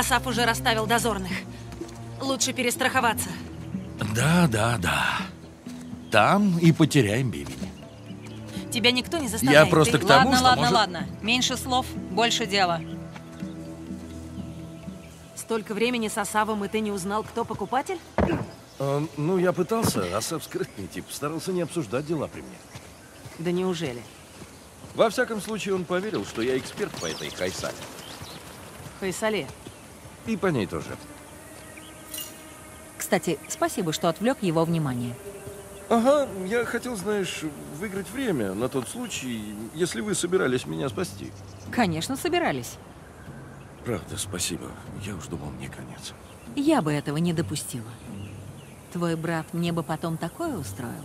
Асаф уже расставил дозорных. Лучше перестраховаться. Да, да, да. Там и потеряем бивень. Тебя никто не заставляет. Я просто Ты- к тому, ладно, что ладно, может- ладно. Меньше слов, больше дела. Столько времени с Асавом, и ты не узнал, кто покупатель? А, ну, я пытался, Асав скрытный тип, старался не обсуждать дела при мне. Да неужели? Во всяком случае, он поверил, что я эксперт по этой Хайсале. Файсале, И по ней тоже. Кстати, спасибо, что отвлек его внимание. Ага, я хотел, знаешь, выиграть время на тот случай, если вы собирались меня спасти. Конечно, собирались. Правда, спасибо. Я уж думал, мне конец. Я бы этого не допустила. Твой брат мне бы потом такое устроил.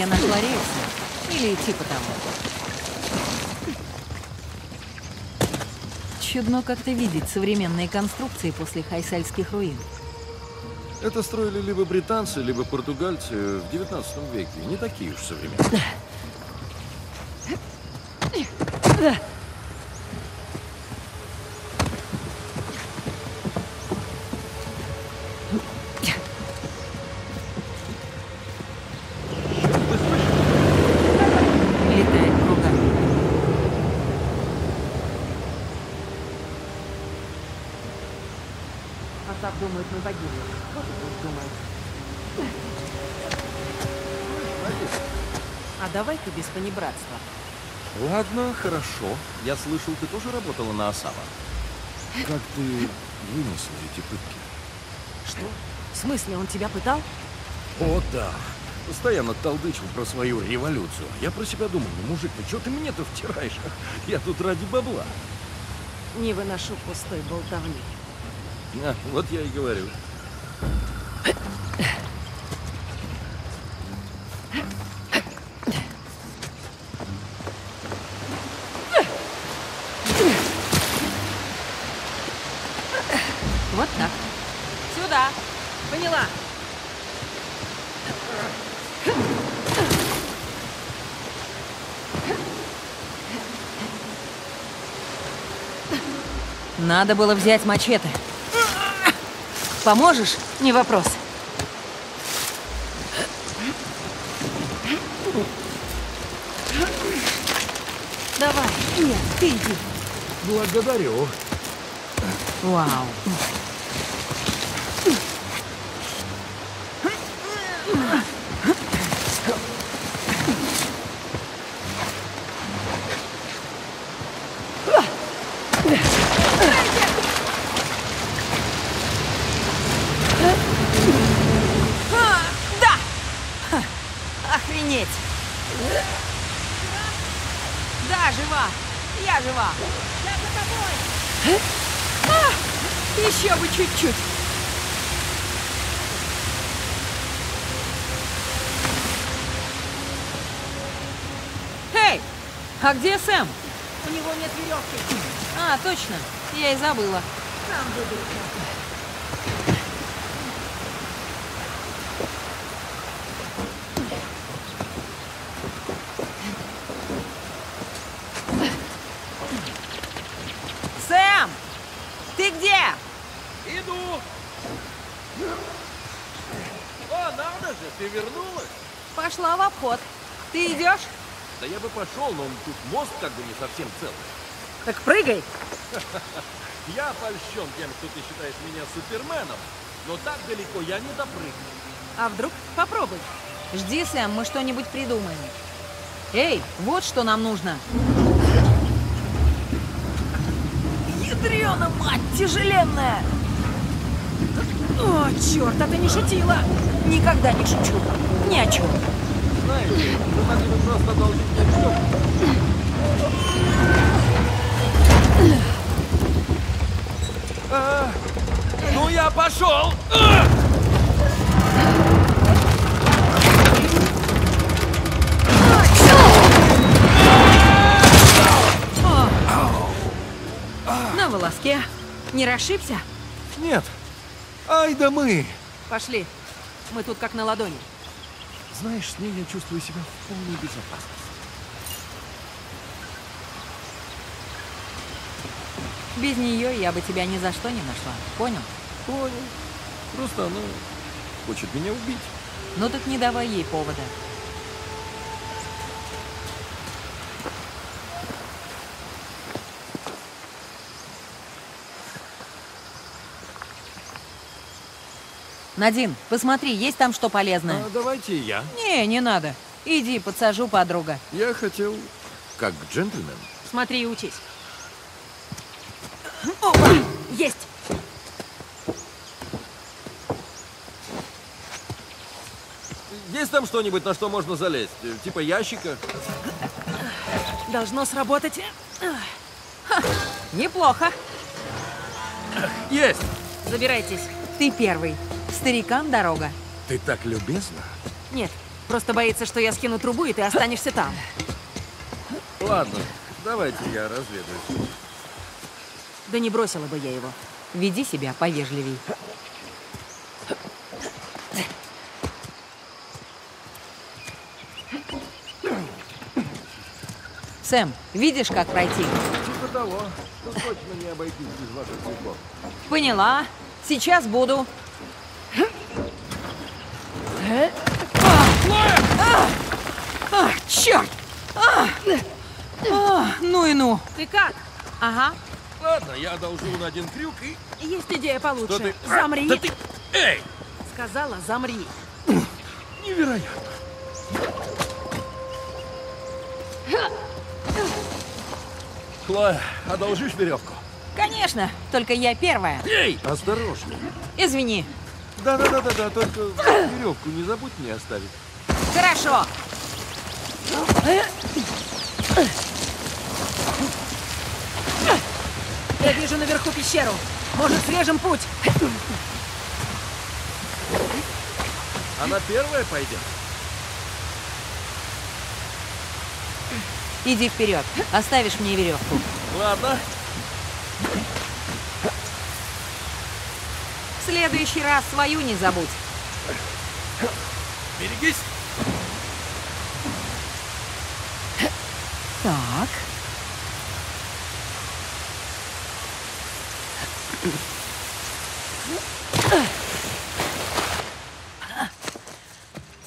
Я нашла рельсы. Или типа того. Чудно как-то видеть современные конструкции после хайсальских руин. Это строили либо британцы, либо португальцы в 19 веке. Не такие уж современные. Летает кругами. Асав думает, мы погибли. Что ты будешь думать? А давай-ка без понебратства. Ладно, хорошо. Я слышал, ты тоже работала на Асава. Как ты вынесла эти пытки? Что? В смысле, он тебя пытал? О, да. Постоянно толдычил про свою революцию. Я про себя думал, ну, мужик, ну что ты мне-то втираешь? Я тут ради бабла. Не выношу пустой болтовни. А, вот я и говорю. Вот так. Сюда! Поняла. Надо было взять мачете. Поможешь? Не вопрос. Давай. Нет, ты иди. Благодарю. Вау. Охренеть! Да, жива! Я жива! Я за тобой! А, еще бы чуть-чуть! Эй! А где Сэм? У него нет веревки. А, точно. Я и забыла. Сам выберешь. Сэм! Ты где? Иду! О, надо же, ты вернулась! Обход. Ты идешь? Да я бы пошел, но тут мост как бы не совсем целый. Так прыгай! Я польщен тем, что ты считаешь меня суперменом, но так далеко я не допрыгну. А вдруг? Попробуй. Жди, Сэм, мы что-нибудь придумаем. Эй, вот что нам нужно. Ядрена мать, тяжеленная! О, черт, а ты не шутила! Никогда не шучу. Ни о чем. Знаете, вы могли бы просто одолжить мне. А, ну я пошел! На волоске. Не расшибся? Нет. Ай да мы! Пошли. Мы тут как на ладони. Знаешь, с ней я чувствую себя в полной безопасности. Без нее я бы тебя ни за что не нашла. Понял? Понял. Просто она хочет меня убить. Ну так не давай ей повода. Надин, посмотри, есть там что полезное? А давайте я. Не, не надо. Иди, подсажу, подруга. Я хотел, как джентльмен. Смотри и учись. Опа! Есть! Есть там что-нибудь, на что можно залезть? Типа ящика? Должно сработать. Ха, неплохо. Есть! Забирайтесь. Ты первый. Старикам дорога. Ты так любезна. Нет, просто боится, что я скину трубу, и ты останешься там. Ладно, давайте я разведаю. Да не бросила бы я его. Веди себя повежливей. Сэм, видишь, как пройти? Типа того, что точно не обойтись без ваших цветов. Поняла. Сейчас буду. А, черт! А! А, ну и ну. Ты как? Ага. Ладно, я одолжу на один крюк и... Есть идея получше. Что ты... Замри. Да ты... Эй! Сказала, замри. Невероятно. Хлоя, одолжишь веревку? Конечно, только я первая. Эй! Осторожно. Извини. Да-да-да-да, только веревку не забудь мне оставить. Хорошо. Я вижу наверху пещеру. Может, срежем путь? Она первая пойдет? Иди вперед. Оставишь мне веревку. Ладно. Следующий раз свою не забудь. Берегись. Так.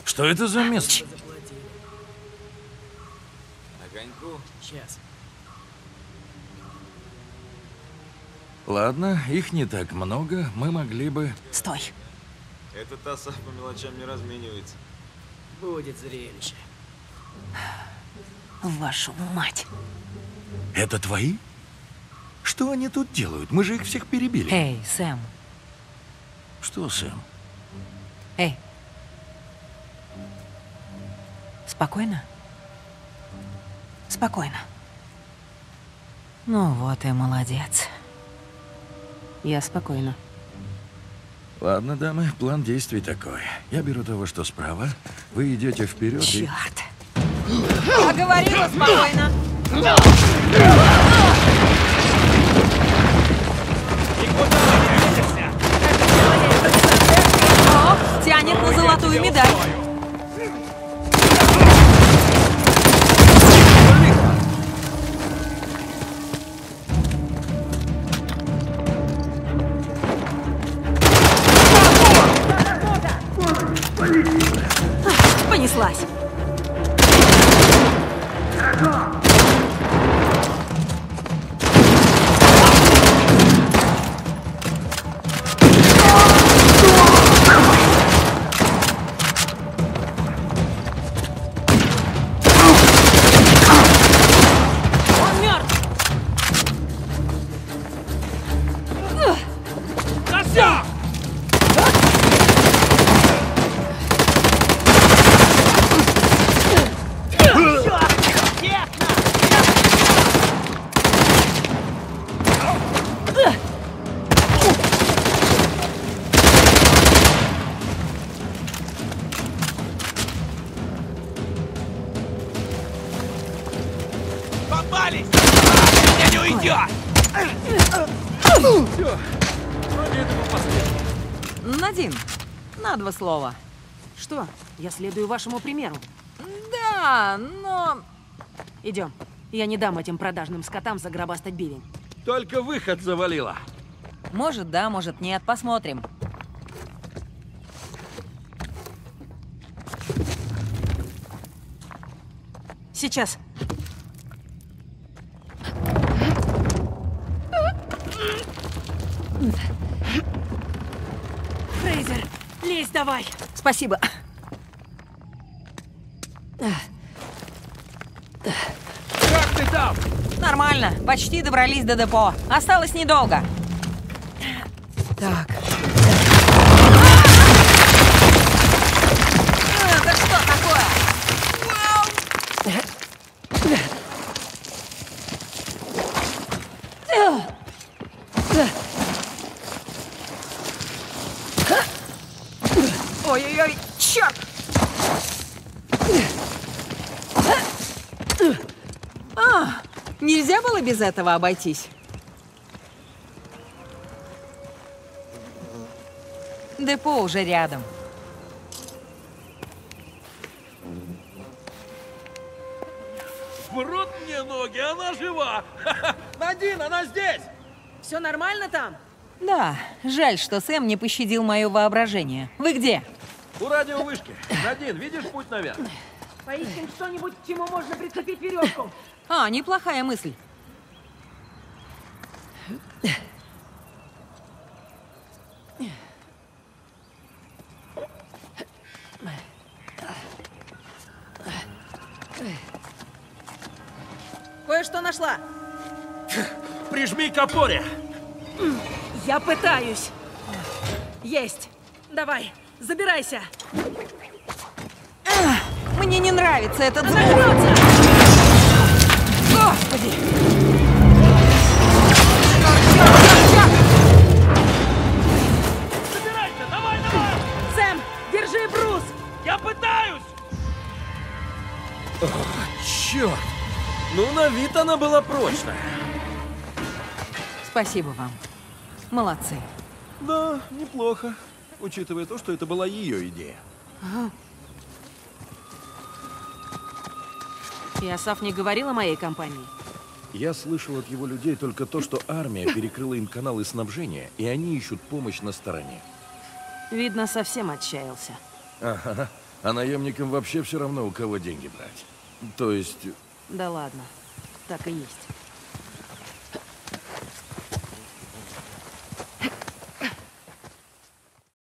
Что это за место? Ладно, их не так много. Мы могли бы... Стой. Эта таса по мелочам не разменивается. Будет зрелище. Вашу мать. Это твои? Что они тут делают? Мы же их всех перебили. Эй, Сэм. Что, Сэм? Эй. Спокойно? Спокойно. Ну вот и молодец. Я спокойна. Ладно, дамы, план действий такой. Я беру того, что справа. Вы идете вперед и... Черт. А говорила спокойно. О, тянет на золотую медаль. На два слова. Что? Я следую вашему примеру. Да, но... Идем. Я не дам этим продажным скотам загробастать бивень. Только выход завалила. Может, да, может, нет. Посмотрим. Сейчас. Фрейзер, лезь давай. Спасибо. Как ты там? Нормально. Почти добрались до депо. Осталось недолго. Так. А, Это что такое? Ой-ой-ой, черт! А, нельзя было без этого обойтись? Депо уже рядом. В рот мне ноги, она жива! Надин, она здесь! Все нормально там? Да, жаль, что Сэм не пощадил мое воображение. Вы где? У радиовышки. Надин, видишь путь наверх? Поищем что-нибудь, к чему можно прицепить веревку. А, неплохая мысль. Кое-что нашла. Прижми к опоре! Я пытаюсь. Есть. Давай, забирайся. Мне не нравится этот звук. Господи! Она была прочная. Спасибо вам. Молодцы. Да, неплохо. Учитывая то, что это была ее идея. И Асаф не говорил о моей компании. Я слышал от его людей только то, что армия перекрыла им каналы снабжения, и они ищут помощь на стороне. Видно, совсем отчаялся. Ага. А наемникам вообще все равно, у кого деньги брать. То есть, Да ладно, так и есть.